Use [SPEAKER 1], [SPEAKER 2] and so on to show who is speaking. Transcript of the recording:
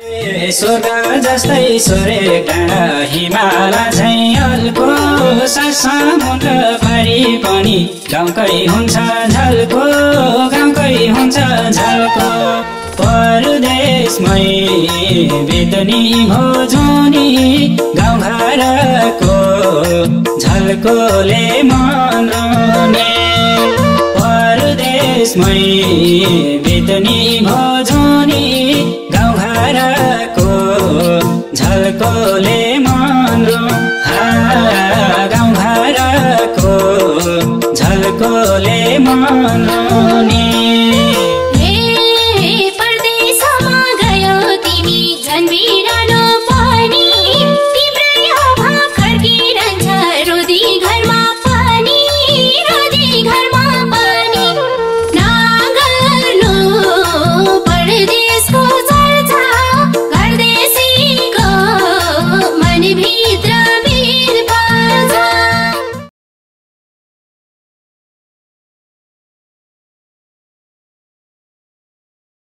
[SPEAKER 1] स्वर्ग जस्तै सोरे डाँडा हिमाल झैँ अल्को समुद्र पारी पनि गाउँकै हुन्छ झल्को गाउँकै हुन्छ झल्को। परदेशमै बेदनी भोजनी गाउँघरको झल्कोले मन परदेशमै डोले मम्रो गाउँघरको झल्कोले मनो नि।